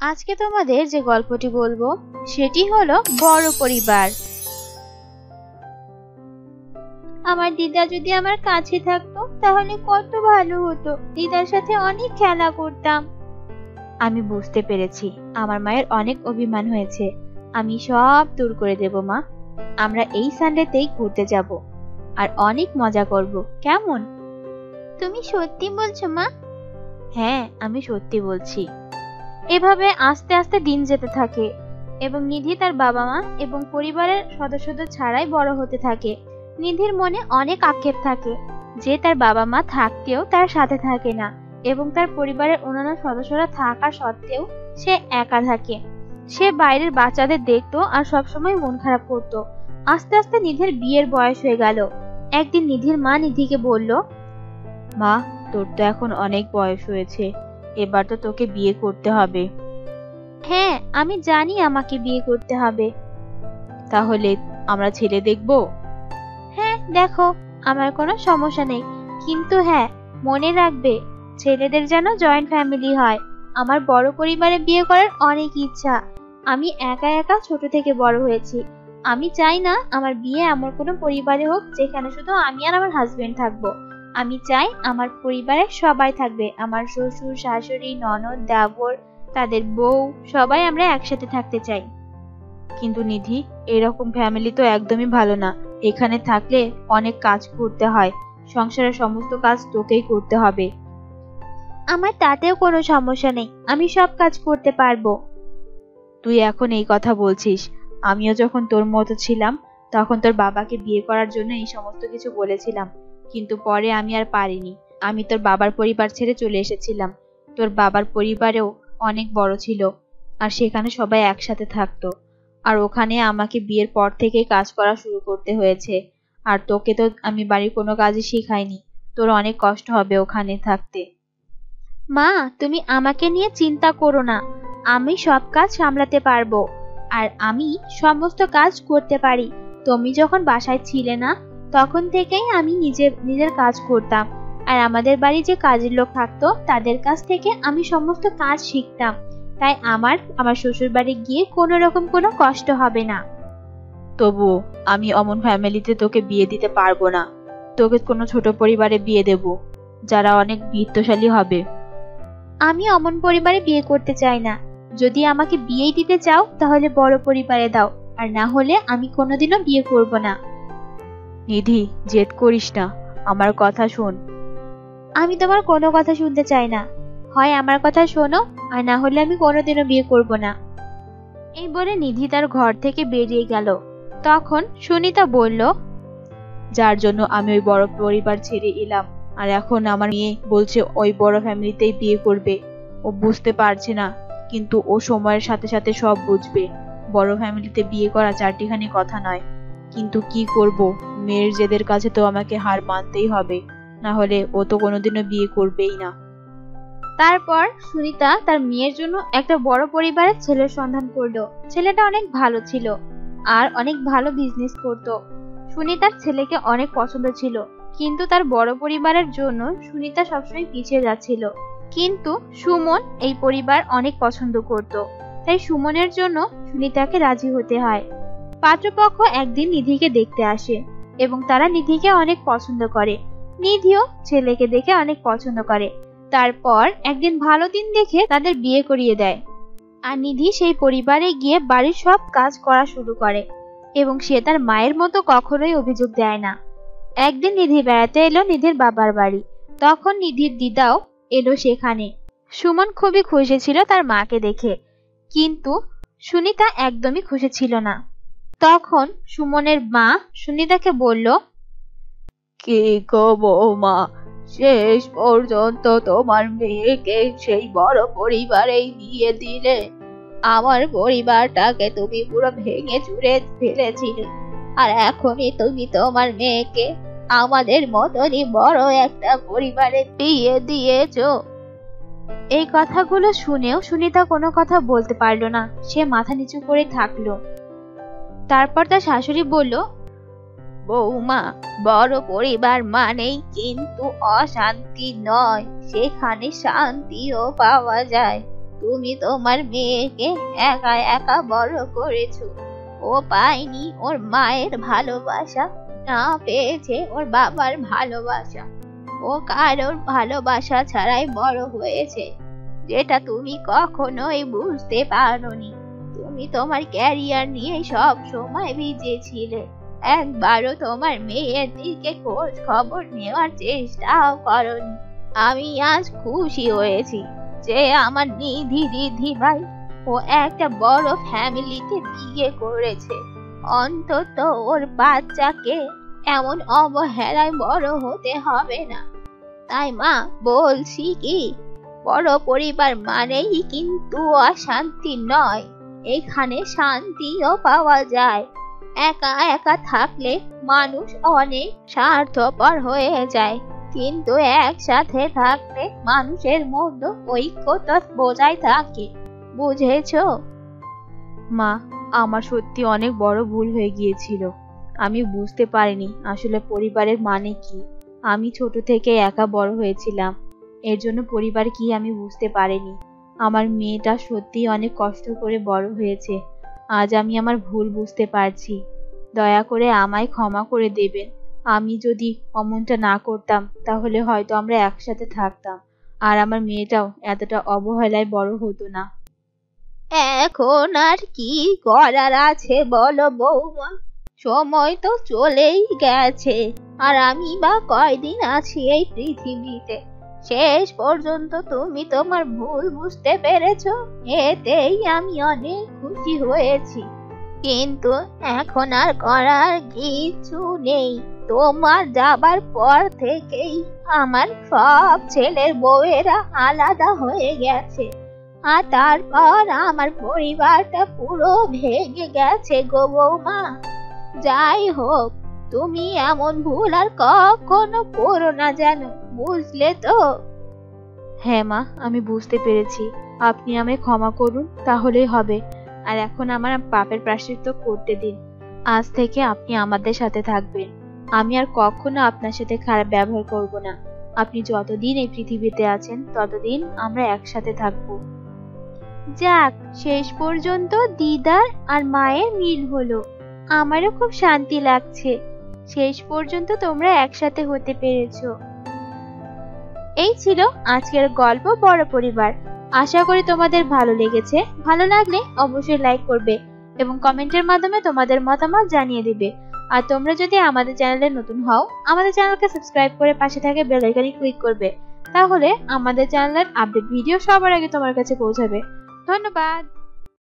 আজকে তোমাদের যে গল্পটি বলব সেটি হলো বড় পরিবার। আমার দিদা যদি আমার কাছে থাকতো তাহলে কত ভালো হতো। দিদার সাথে অনেক খেলা করতাম। আমি বুঝতে পেরেছি আমার মায়ের অনেক অভিমান হয়েছে। আমি সব দূর করে দেব মা। আমরা এই সানডেতেই ঘুরতে যাব আর অনেক মজা করব। কেমন? তুমি সত্যি বলছো মা? হ্যাঁ আমি সত্যি বলছি। এভাবে আস্তে আস্তে দিন যেতে থাকে এবং নিধি তার বাবা মা এবং পরিবারের সদস্যদের ছাড়াই বড় হতে থাকে। নিধির মনে অনেক আক্ষেপ থাকে যে তার বাবা মা থাকতেও তার সাথে থাকে না এবং তার পরিবারের অন্যান্য সদস্যরা থাকা সত্ত্বেও সে একা থাকে। সে বাইরের বাচ্চাদের দেখতো আর সবসময় মন খারাপ করত। আস্তে আস্তে নিধির বিয়ের বয়স হয়ে গেল। একদিন নিধির মা নিধিকে বলল, মা, তোর তো এখন অনেক বয়স হয়েছে। এবার তো তোকে বিয়ে করতে হবে। হ্যাঁ আমি জানি আমাকে বিয়ে করতে হবে। তাহলে আমরা ছেলে দেখব? হ্যাঁ দেখো আমার কোনো সমস্যা নেই। কিন্তু হ্যাঁ মনে রাখবে ছেলেদের যেন জয়েন্ট ফ্যামিলি হয়। আমার বড় পরিবারে বিয়ে করার অনেক ইচ্ছা। আমি একা একা ছোট থেকে বড় হয়েছি। আমি চাই না আমার বিয়ে এমন কোনো পরিবারে হোক যেখানে শুধু আমি আর আমার হাজবেন্ড থাকব। আমি চাই আমার পরিবারের সবাই থাকবে, আমার শ্বশুর, শাশুড়ি, ননদ, দেবর, তাদের বউ, সবাই আমরা একসাথে থাকতে চাই। কিন্তু নিধি, এরকম ফ্যামিলি তো একদমই ভালো না। এখানে থাকলে অনেক কাজ করতে হয়, সংসারের সমস্ত কাজ তোকেই করতে হবে। আমার তাতেও কোনো সমস্যা নেই, আমি সব কাজ করতে পারব। তুই এখন এই কথা বলছিস, আমিও যখন তোর মতো ছিলাম, তখন তোর বাবাকে বিয়ে করার জন্য এই সমস্ত কিছু বলেছিলাম। কিন্তু পরে আমি আর পারিনি। আমি তোর বাবার পরিবার ছেড়ে চলে এসেছিলাম। তোর বাবার পরিবারেও অনেক বড় ছিল আর সেখানে সবাই একসাথে থাকতো। আর ওখানে আমাকে বিয়ের পর থেকেই কাজ করা শুরু করতে হয়েছে। আর তোকে তো আমি বাড়ির কোনো কাজই শেখাইনি। তোর অনেক কষ্ট হবে ওখানে থাকতে। মা, তুমি আমাকে নিয়ে চিন্তা করো না। আমি সব কাজ সামলাতে পারব। আর আমি সমস্ত কাজ করতে পারি। তুমি যখন বাসায় ছিলে না তখন থেকেই আমি নিজে নিজের কাজ করতাম। আর আমাদের বাড়ি যে কাজের লোক থাকতো তাদের কাছ থেকে আমি সমস্ত কাজ শিখতাম। তাই আমার আমার শ্বশুর বাড়ি গিয়ে কোনো রকম কোনো কষ্ট হবে না। তবু আমি অমন ফ্যামিলিতে তোকে বিয়ে দিতে পারব না। তোকে কোনো ছোট পরিবারে বিয়ে দেব যারা অনেক বিত্তশালী হবে। আমি অমন পরিবারে বিয়ে করতে চাই না। যদি আমাকে বিয়েই দিতে চাও তাহলে বড় পরিবারে দাও। আর না হলে আমি কোনোদিনও বিয়ে করব না। নিধি জেদ করিস না আমার কথা শোন। আমি তোমার কোনো কথা শুনতে চাই না। হয় আমার কথা শোনো আর না হলে আমি কোনোদিনও বিয়ে করব না। এই বলে নিধি তার ঘর থেকে বেরিয়ে গেল। তখন সুনিতা বলল যার জন্য আমি ওই বড় পরিবার ছেড়ে এলাম আর এখন আমার মেয়ে বলছে ওই বড় ফ্যামিলিতেই বিয়ে করবে। ও বুঝতে পারছে না কিন্তু ও সময়ের সাথে সাথে সব বুঝবে। বড় ফ্যামিলিতে বিয়ে করা চারটিখানি কথা নয়। কিন্তু কি করব? মেয়ের জেদের কাছে তো আমাকে হার মানতেই হবে। না হলে ও তো কোনোদিনও বিয়ে করবেই না। তারপর সুনিতা তার মেয়ের জন্য একটা বড় পরিবারের ছেলের সন্ধান করল। ছেলেটা অনেক ভালো ছিল আর অনেক ভালো বিজনেস করত। সুনিতার ছেলেকে অনেক পছন্দ ছিল, কিন্তু তার বড় পরিবারের জন্য সুনিতা সবসময় পিছিয়ে যাচ্ছিল। কিন্তু সুমন এই পরিবার অনেক পছন্দ করত, তাই সুমনের জন্য সুনিতাকে রাজি হতে হয়। পাত্রপক্ষ একদিন নিধিকে দেখতে আসে এবং তারা নিধিকে অনেক পছন্দ করে। নিধিও ছেলেকে দেখে অনেক পছন্দ করে। তারপর একদিন ভালো দিন দেখে তাদের বিয়ে করিয়ে দেয়। আর নিধি সেই পরিবারে গিয়ে বাড়ির সব কাজ করা শুরু করে এবং সে তার মায়ের মতো কখনোই অভিযোগ দেয় না। একদিন নিধি বেড়াতে এলো নিধির বাবার বাড়ি। তখন নিধির দিদাও এলো সেখানে। সুমন খুবই খুশি ছিল তার মাকে দেখে। কিন্তু সুনিতা একদমই খুশি ছিল না। তখন সুমনের মা সুনিতাকে বলল কি গো বৌমা শেষ পর্যন্ত তোমার মেয়েকে সেই বড় পরিবারেই বিয়ে দিলে। আমার পরিবারটাকে তুমি পুরো ভেঙে চুরে ফেলেছিলে। আর এখনই তুমি তোমার মেয়েকে আমাদের মতনই বড় একটা পরিবারে বিয়ে দিয়েছ। এই কথাগুলো শুনেও সুনিতা কোনো কথা বলতে পারল না। সে মাথা নিচু করে থাকল। তারপর তার শাশুড়ি বলল, বৌমা, বড় পরিবার মানেই কিন্তু অশান্তি নয়। সেখানে শান্তিও পাওয়া যায়। তুমি তোমার মেয়েকে একা একা বড় করেছ। ও পায়নি ওর মায়ের ভালোবাসা, না পেয়েছে ওর বাবার ভালোবাসা। ও কারোর ভালোবাসা ছাড়াই বড় হয়েছে। যেটা তুমি কখনোই বুঝতে পারোনি। তুমি তোমার ক্যারিয়ার নিয়ে সব সময় ভিজেছিলে একবারও তোমার মেয়ের দিকে খোঁজ খবর নেওয়ার চেষ্টাও করনি। আমি আজ খুশি হয়েছি যে আমার নিধি দিদি ভাই ও একটা বড় ফ্যামিলিতে বিয়ে করেছে। অন্তত ওর বাচ্চাকে এমন অবহেলায় বড় হতে হবে না। তাই মা, বলছি কি? বড় পরিবার মানেই কিন্তু অশান্তি নয়। এখানে শান্তিও পাওয়া যায়। একা একা থাকলে মানুষ অনেক স্বার্থপর হয়ে যায়। কিন্তু একসাথে থাকলে মানুষের মধ্যে ঐক্যতা বজায় থাকে। বুঝেছ? মা, আমার সত্যি অনেক বড় ভুল হয়ে গিয়েছিল। আমি বুঝতে পারিনি আসলে পরিবারের মানে কি। আমি ছোট থেকে একা বড় হয়েছিলাম। এর জন্য পরিবার কি আমি বুঝতে পারিনি? আমার মেয়েটা সত্যিই অনেক কষ্ট করে বড় হয়েছে। আজ আমি আমার ভুল বুঝতে পারছি। দয়া করে আমায় ক্ষমা করে দেবেন। আমি যদি অমনটা না করতাম, তাহলে হয়তো আমরা একসাথে থাকতাম। আর আমার মেয়েটাও এতটা অবহেলায় বড় হতো না। এখন আর কি করার আছে বলো বৌমা? সময় তো চলেই গেছে। আর আমি বা কয়দিন আছি এই পৃথিবীতে? শেষ পর্যন্ত তুমি তোমার ভুল বুঝতে পেরেছ। এতেই আমি অনেক খুশি হয়েছি। কিন্তু এখন আর করার কিছু নেই। তোমার যাবার পর থেকেই আমার সব ছেলের বউয়েরা আলাদা হয়ে গেছে। আর তারপর আমার পরিবারটা পুরো ভেঙে গেছে গো বৌমা। যাই হোক, তুমি এমন ভুল আর কখনো করো না যেন। বুঝলে তো? হ্যাঁ মা, আমি বুঝতে পেরেছি। আপনি আমায় ক্ষমা করুন, তাহলেই হবে। আর এখন আমার পাপের প্রাশ্চিত্য করতে দিন। আজ থেকে আপনি আমাদের সাথে থাকবেন। আমি আর কখনো আপনার সাথে খারাপ ব্যবহার করব না। আপনি যতদিন এই পৃথিবীতে আছেন, ততদিন আমরা একসাথে থাকব। যাক, শেষ পর্যন্ত দিদার আর মায়ের মিল হলো। আমারও খুব শান্তি লাগছে। শেষ পর্যন্ত তোমরা একসাথে হতে পেরেছ। এই ছিল আজকের গল্প বড় পরিবার। আশা করি তোমাদের ভালো লেগেছে। ভালো লাগলে অবশ্যই লাইক করবে এবং কমেন্টের মাধ্যমে তোমাদের মতামত জানিয়ে দিবে। আর তোমরা যদি আমাদের চ্যানেলে নতুন হও, আমাদের চ্যানেলকে সাবস্ক্রাইব করে পাশে থাকে বেল আইকনে ক্লিক করবে। তাহলে আমাদের চ্যানেলের আপডেট ভিডিও সবার আগে তোমার কাছে পৌঁছাবে। ধন্যবাদ।